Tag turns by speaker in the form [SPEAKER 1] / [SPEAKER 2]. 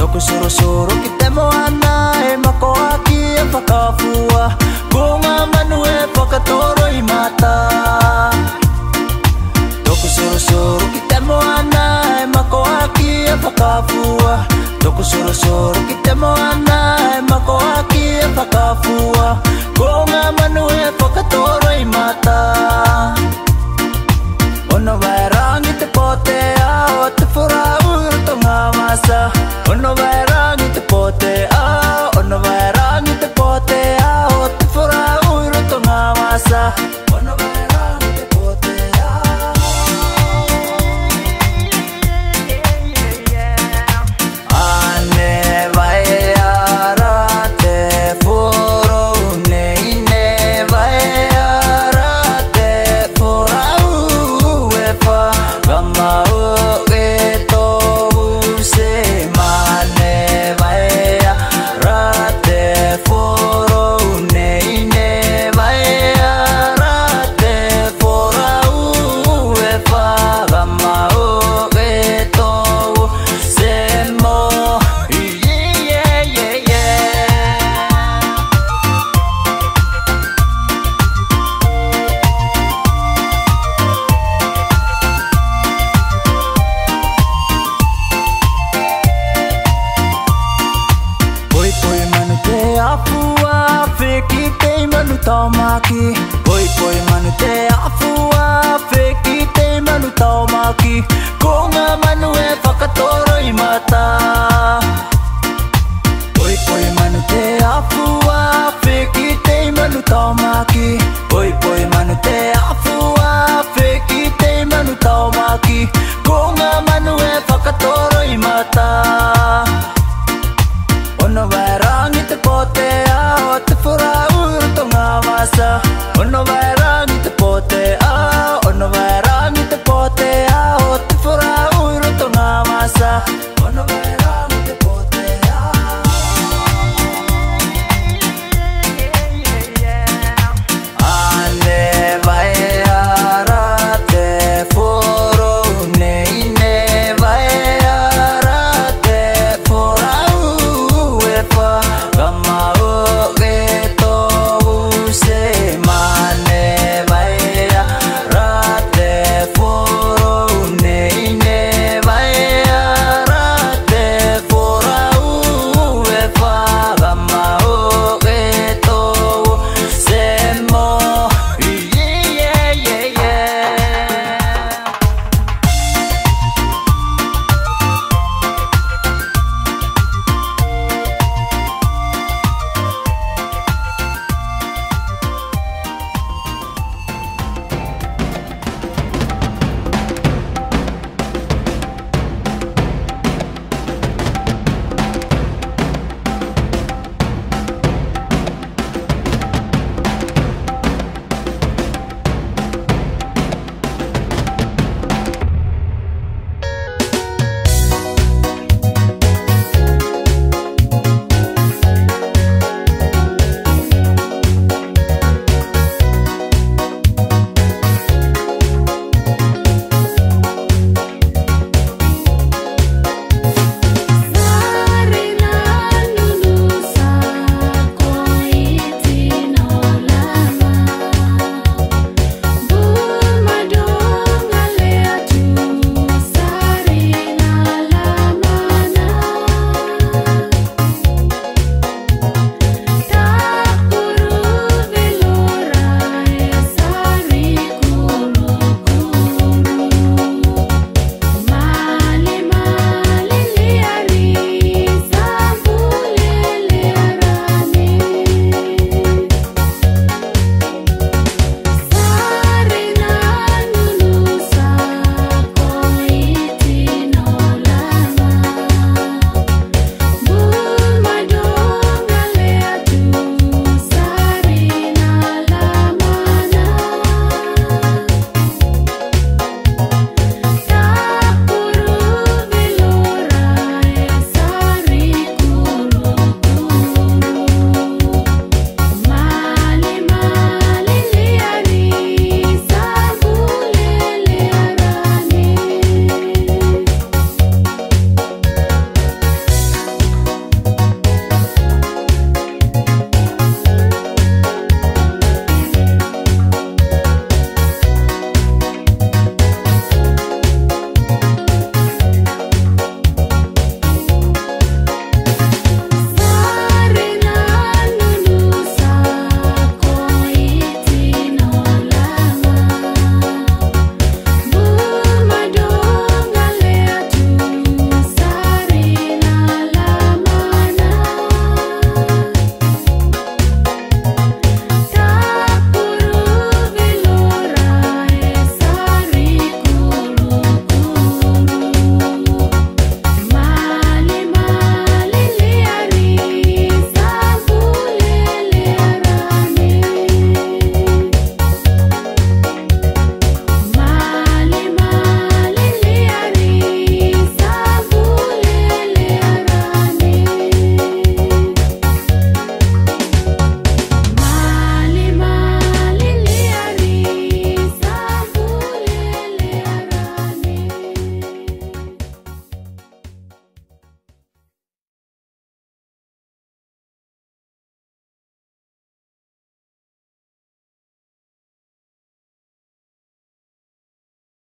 [SPEAKER 1] Toku soro soro ki te moana E mako aki e whakafua Ko ngā manu e whakatoro i mata Toku soro soro ki te moana E mako aki e whakafua Toku soro soro ki te moana When nobody